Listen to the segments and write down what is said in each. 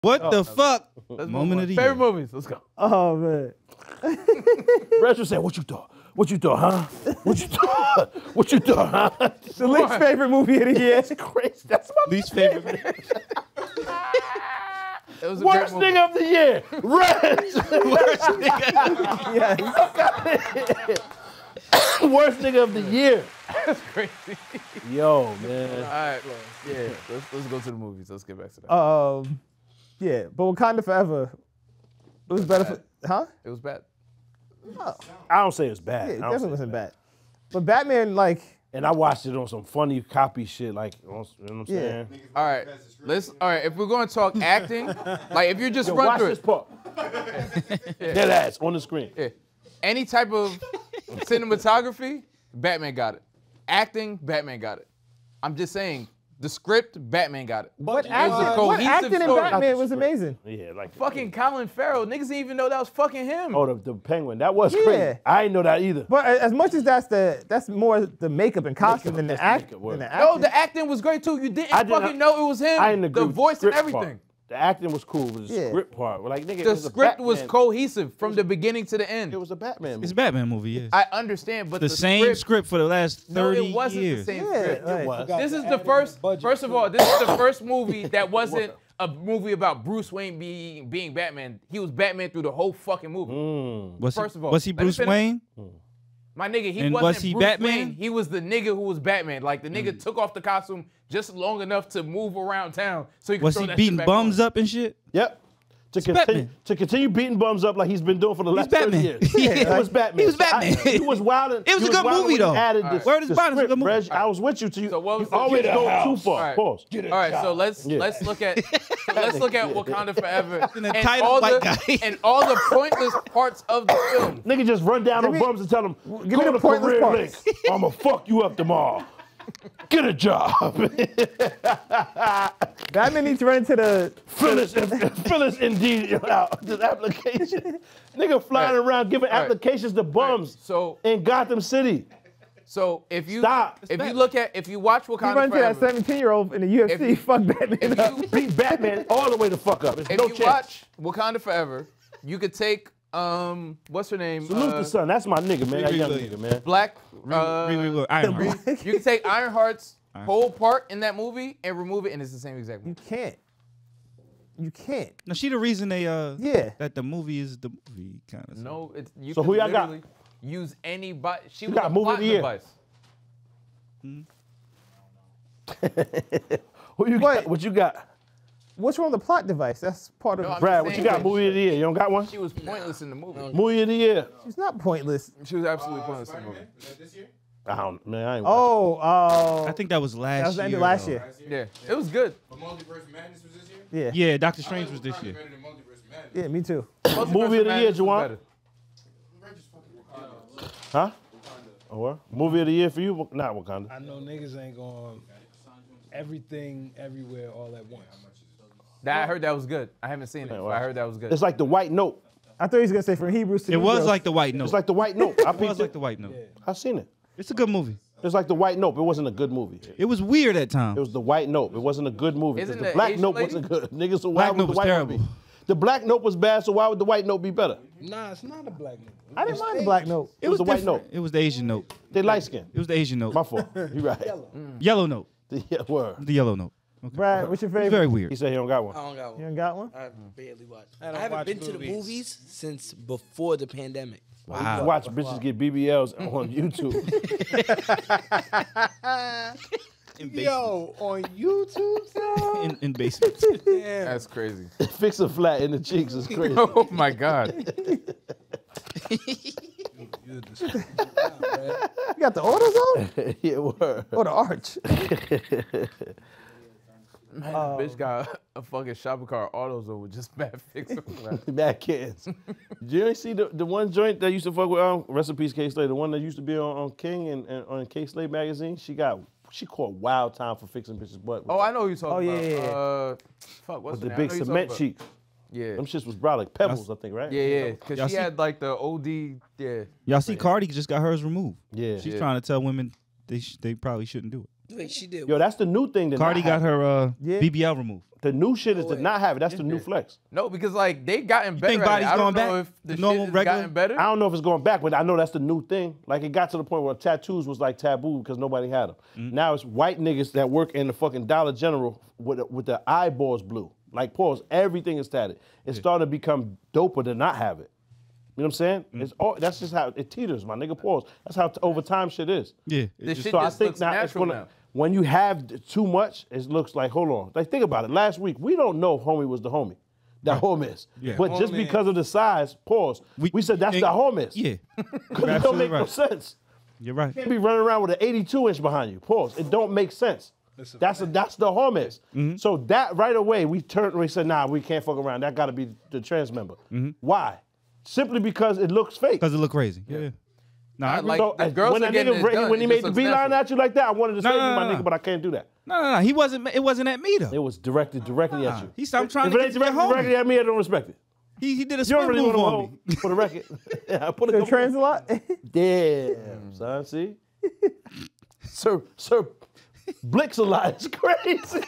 What the fuck? Let's Moment of the Favorite year. movies. Let's go. Oh man. Reg was saying, "What you thought? What you thought, huh? What you thought? What you thought, huh?" The least favorite movie of the year. That's Crazy. That's my Least favorite. It was a worst thing of the year. Reg. yes. worst thing of the year. That's crazy. Yo, man. All right, yeah. Let's, let's go to the movies. Let's get back to that. Um. Yeah, but Wakanda Forever. It was better for. Huh? it was bad. Oh. I don't say it's bad. Yeah, it definitely wasn't bad. But Batman, like, And I watched it on some funny copy shit, like, you know what I'm Yeah. saying? All right, let's. All right, if we're going to talk acting, like if you're just Yo, run watch through this it, part. Dead ass on the screen. yeah. any type of cinematography, Batman got it. Acting, Batman got it. I'm just saying, the script, Batman got it. what was a acting, what acting in. Batman was amazing. Yeah, like Fucking Colin Farrell, niggas didn't even know that was fucking him. Oh, the, the penguin. That was Yeah. crazy. I didn't know that either. But as much as that's the that's more the makeup and costume than the that's act than the No, acting. the acting was great too. You didn't I did not- fucking know it was him. I didn't agree the with voice and script part. Everything. The acting was cool, but the Yeah. script part, like nigga, it The was a script was cohesive from the beginning to the end. It was a Batman movie. It's a Batman movie, yes. I understand, but the, the, same script, script, for the last thirty years. No, 30 it wasn't years. the same Yeah, script. like- was. This is the first. First of all, this is the first movie that wasn't a movie about Bruce Wayne being being Batman. He was Batman through the whole fucking movie. Mm. Was First he, of all, was he Bruce finish. Wayne? My nigga, he And wasn't was he Bruce Batman? Wayne. He was the nigga who was Batman. Like the nigga mm. took off the costume just long enough to move around town, so he could Was throw he that beating shit back bums on. up and shit? Yep. To continue, to continue beating bums up like he's been doing for the last 30 years. Yeah, it like- was Batman. he was So I- Batman. he was wild. It was a good movie, though. Added All the, right. Word is the bond, it's a script, good movie. Reg, I was with you. To you, So what was you the- always go house. too far. All right. Pause. All right, so let's Yeah. let's look at so let's look at Wakanda Forever An and all the guy. and all the pointless parts of the film. Nigga just run down on bums and tell them, "Give me the to pointless career link. parts. I'ma fuck you up tomorrow. Get a job. Batman needs to run into the Phyllis, Phyllis indeed out this application. Nigga flying Right. around giving Right. applications to bums So in Gotham City. so if you Stop. if you look at if you watch what he Wakanda run into that 17 year old in the UFC. If fuck Batman. if up. you Beat Batman all the way the fuck up. There's if no you chance. watch Wakanda Forever, you could take um what's her name Salute Uh, the son. That's my nigga, man. That young nigga, man. Black. Uh, Really, really, Ironheart. you can take Ironheart's whole part in that movie and remove it, and it's the same exact you can't. You can't. Now she the reason they uh Yeah. that the movie is the movie kind of. No, it's you So can who y'all got? literally use anybody. She Who was got a movie of plot the year? device. Who you What? got? What you got? What's wrong with the plot device? That's part of No, Brad, what you got? that Movie of the year. You don't got one? She was pointless in the movie. Movie of the year. It's not pointless. She was absolutely pointless in the movie. Was that this year? I don't, man. I ain't watching. Oh, uh, I think that was last year. that was the year. end of last though. year. Last year? Yeah, it was good. But Multiverse Madness was this year? Yeah. Yeah, Doctor Strange was this year. than Yeah, me too. Movie of the year, Madness was Juwan? better. Reg is. Huh? Oh, what? Movie of the year for you? Not Wakanda. I know niggas ain't going everything everywhere all at once. That I heard that was good. I haven't seen it, but I heard that was good. It's like the white note. I thought he was gonna say from Hebrews to It was like the White Note. It's like the white note. I it peeped was it. like the White Note. I seen it. It's a good movie. It's like the white note. It wasn't a good movie. It was weird at times. It was the white note. It wasn't a good movie. 'cause Isn't the the black Asian note lady? wasn't good. Niggas, so Black why would note the was white terrible. note be? The black note was bad, so why would the white note be better? Nah, it's not a black nigga. I didn't mind the black note. It was the white different. note. It was the Asian note. They light skin. It was the Asian note. My fault. You right. Yellow mm. note. The yeah, word. The yellow note. Okay. Brad, what's your It was favorite? very weird. He weird. said he don't got one. I don't got You one. don't got one? I barely watch. I I, don't haven't watch been to the movies. movies since before the pandemic. Wow. Watch bitches get BBLs mm-hmm. on YouTube. Yo, on YouTube, son? in, in basement. That's crazy. Fix a flat in the cheeks is crazy. oh my god. You're disgusting. You got the AutoZone yeah, word. or the Arch? Man, bitch got a fucking shopping cart AutoZone with just bad fix. Bad kids. Did you ever see the, the one joint that used to fuck with um recipes Kay Slay, the one that used to be on, on King and, and on Kay Slay magazine? She got she caught wild time for fixing bitches butt. oh, I know who you're talking Oh, yeah, about. yeah, yeah. Uh, fuck, what's the her name? Big know who you're cement talking cheeks. Yeah. Them shits was brown like pebbles, I think, right? Yeah, yeah. Because Y'all she see- had like the OD. Yeah. Y'all see Cardi just got hers removed. Yeah. She's Yeah. trying to tell women they sh- they probably shouldn't do it. Wait, she did. Yo, that's the new thing. That Cardi got her uh, Yeah. BBL removed. The new shit is to not have it. That's the new flex. No, because like they gotten better. think at body's going back? if the, The shit normal, regular? gotten better. I don't know if it's going back, but I know that's the new thing. Like it got to the point where tattoos was like taboo because nobody had them. Mm-hmm. Now it's white niggas that work in the fucking Dollar General with with their eyeballs blue. Like pause, everything is tatted. It's starting to become doper to not have it. You know what I'm saying? Mm. It's all, that's just how it teeters, my nigga. Pause. That's how t- over time shit is. Yeah. it This just- shit So I just think looks now it's natural gonna. now. When you have too much, it looks like hold on. Like think about it. Last week we don't know if homie was the homie. That homies. Yeah. But just Homie. because of the size, pause. We, We- said that's and- the homies. Yeah. Because it don't absolutely make no sense. You're right. You can't be running around with an 82 inch behind you. Pause. It don't make sense. That's a, that's the homies. Mm-hmm. So that right away we turned and we said, nah, we can't fuck around. That got to be the trans member. Mm-hmm. Why? Simply because it looks fake. Because it look crazy. Yeah. Nah, I I agree. like- So, the girls when are getting nigga it done, when he it made the looks beeline at you like that, I wanted to No, save no, you, my nigga, but I can't do that. no, no, no. He wasn't. It wasn't at me though. It was directed directly at you. He said, "I'm trying if to it get ain't to your directed directly at me, I don't respect it. He, he did a You don't spin really move on me. hold for the record. yeah, I put a The trans a lot. Damn, son, see? Sir, Sir Blix a lot It's crazy.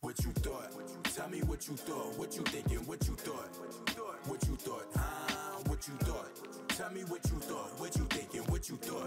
What you thought? Tell me what you thought. What you thinking? What you thought? What you thought? Huh? What you thought? Tell me what you thought. What you thinking? What you thought?